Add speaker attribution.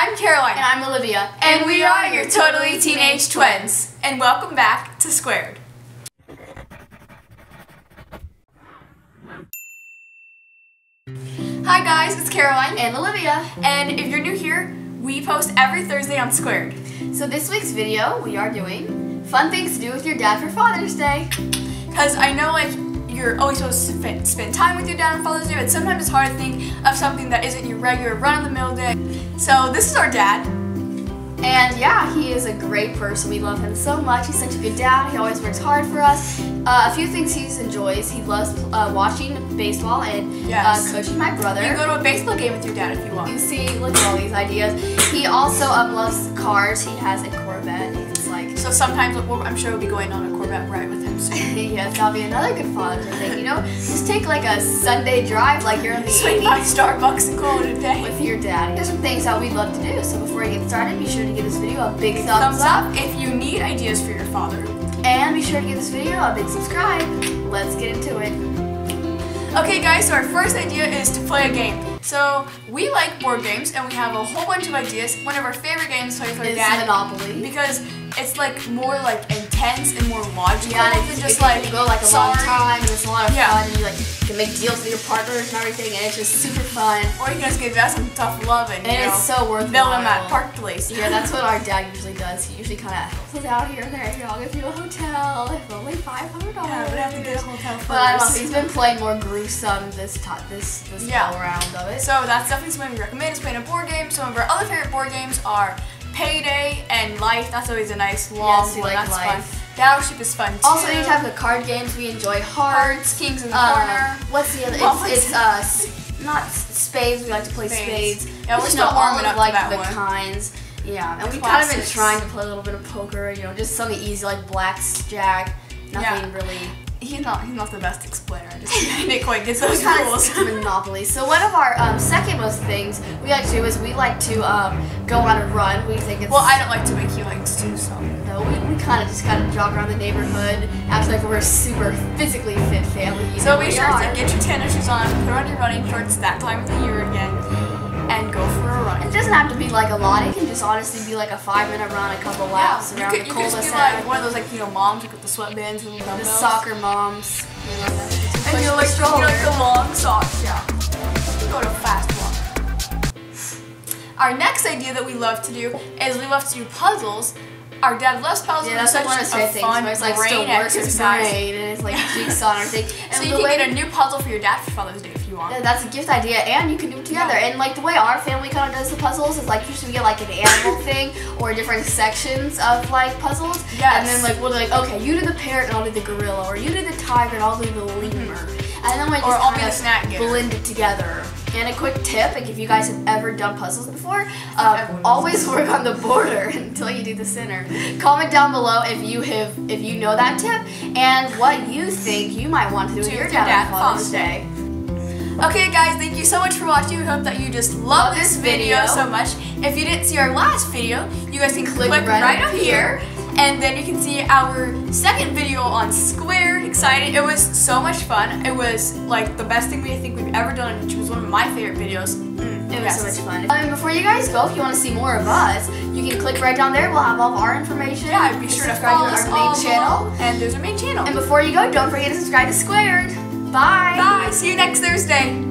Speaker 1: I'm Caroline.
Speaker 2: And I'm Olivia.
Speaker 1: And we are your totally teenage twins. And welcome back to Squared. Hi guys, it's Caroline.
Speaker 2: And Olivia.
Speaker 1: And if you're new here, we post every Thursday on Squared.
Speaker 2: So this week's video, we are doing fun things to do with your dad for Father's Day.
Speaker 1: Because I know like you're always supposed to spend, time with your dad on Father's Day, but sometimes it's hard to think of something that isn't your regular run-of-the-mill day. So this is our dad.
Speaker 2: And yeah, he is a great person. We love him so much. He's such a good dad. He always works hard for us. Uh, a few things he enjoys. He loves uh, watching baseball and
Speaker 1: yes.
Speaker 2: uh, coaching my brother.
Speaker 1: You can go to a baseball game with your dad if you want.
Speaker 2: You see, look at all these ideas. He also um, loves cars. He has a Corvette. He's like
Speaker 1: so sometimes I'm sure we'll be going on a Corvette ride with
Speaker 2: that'll be another good Father's Day thing. You know, just take like a Sunday drive like you're in the
Speaker 1: Swing by Starbucks and call it a day.
Speaker 2: With your daddy. There's some things that we'd love to do. So before you get started, be sure to give this video a big,
Speaker 1: big
Speaker 2: thumbs,
Speaker 1: thumbs up. up. If you need ideas for your father.
Speaker 2: And be sure to give this video a big subscribe. Let's get into it.
Speaker 1: Okay guys, so our first idea is to play a game. So we like board games and we have a whole bunch of ideas. One of our favorite games to play with our dad.
Speaker 2: Monopoly.
Speaker 1: Because it's like more like intense and more logical
Speaker 2: yeah,
Speaker 1: than just like
Speaker 2: go like a
Speaker 1: sorry.
Speaker 2: long time and it's a lot of
Speaker 1: yeah.
Speaker 2: fun and you like can make deals with your partners and everything and it's just super fun.
Speaker 1: Or you can just give that some tough love and,
Speaker 2: and it's so worth
Speaker 1: Bill him at Park Place.
Speaker 2: Yeah, that's what our dad usually does. He usually kind of helps us out here and there. Know, I'll give you a hotel if only five hundred dollars.
Speaker 1: Yeah, but I have to get a hotel first.
Speaker 2: But I don't know, he's been playing more gruesome this time, this this yeah. round of it.
Speaker 1: So that's definitely something we recommend is playing a board game. Some of our other favorite board games are Payday and Life. That's always a nice long
Speaker 2: yes,
Speaker 1: one.
Speaker 2: Like
Speaker 1: that's
Speaker 2: life.
Speaker 1: fun. Battleship is fun too.
Speaker 2: Also, any type of card games we enjoy. Hearts,
Speaker 1: Hearts Kings in the
Speaker 2: uh,
Speaker 1: Corner.
Speaker 2: What's the other? It's, it's uh, not spades. We like to play spades.
Speaker 1: spades. Yeah, we're
Speaker 2: just
Speaker 1: still warming up
Speaker 2: like
Speaker 1: that
Speaker 2: the
Speaker 1: one.
Speaker 2: kinds. Yeah, and we've kind of been trying to play a little bit of poker. You know, just something easy like blackjack. Nothing
Speaker 1: yeah.
Speaker 2: really
Speaker 1: he's not he's not the best explainer. I just didn't quite get those rules.
Speaker 2: Monopoly. So one of our um, second most things we like to do is we like to um, go on a run. We think it's
Speaker 1: well, I don't like to make he likes to, so
Speaker 2: no. We, we kind of just kind of jog around the neighborhood, act like we're a super physically fit family.
Speaker 1: So be sure to get your tennis shoes on, put on your running shorts that time of the year again,
Speaker 2: doesn't have to be like a lot. It can just honestly be like a five minute run, a couple laps
Speaker 1: yeah,
Speaker 2: around
Speaker 1: could,
Speaker 2: the
Speaker 1: you could be
Speaker 2: cul-de-sac.
Speaker 1: like one of those like you know moms with the sweatbands and the
Speaker 2: The soccer moms. You know,
Speaker 1: And you like, you
Speaker 2: the
Speaker 1: like the long socks, yeah. You go to fast walk. Our next idea that we love to do is we love to do puzzles. Our dad loves puzzles.
Speaker 2: Yeah, that's
Speaker 1: it's
Speaker 2: like one of
Speaker 1: such a
Speaker 2: things.
Speaker 1: fun
Speaker 2: Where it's like
Speaker 1: brain
Speaker 2: still work his
Speaker 1: exercise.
Speaker 2: brain and it's like jigsaw and everything. And
Speaker 1: So you can
Speaker 2: way-
Speaker 1: get a new puzzle for your dad for Father's Day if you want.
Speaker 2: Yeah, that's a gift idea, and you can do it together.
Speaker 1: Yeah.
Speaker 2: And like the way our family kind of does the puzzles is like usually we get like an animal thing or different sections of like puzzles.
Speaker 1: Yes.
Speaker 2: And then like we'll be like, okay, you do the parrot and I'll do the gorilla, or you do the tiger and I'll do the lemur. Mm-hmm. And then we just
Speaker 1: Or I'll be the snack getter.
Speaker 2: blend it together. And a quick tip, like if you guys have ever done puzzles before, um, always work on the border until you do the center. Comment down below if you have if you know that tip and what you think you might want to do your
Speaker 1: your
Speaker 2: dad Father's
Speaker 1: Father's
Speaker 2: Day.
Speaker 1: Okay guys, thank you so much for watching. We hope that you just love,
Speaker 2: Love
Speaker 1: this video.
Speaker 2: video.
Speaker 1: so much. If you didn't see our last video, you guys can click,
Speaker 2: Click
Speaker 1: right,
Speaker 2: right
Speaker 1: up
Speaker 2: up
Speaker 1: here. And then you can see our second video on Squared. Excited. It was so much fun. It was like the best thing we think we've ever done, which was one of my favorite videos. Mm,
Speaker 2: It was
Speaker 1: yes.
Speaker 2: so much fun. Um, before you guys go, if you want to see more of us, you can click right down there. We'll have all of our information.
Speaker 1: Yeah, be sure to
Speaker 2: subscribe
Speaker 1: follow
Speaker 2: to our main channel.
Speaker 1: And there's our main channel.
Speaker 2: And before you go, don't forget to subscribe to Squared. Bye.
Speaker 1: Bye. See you next Thursday.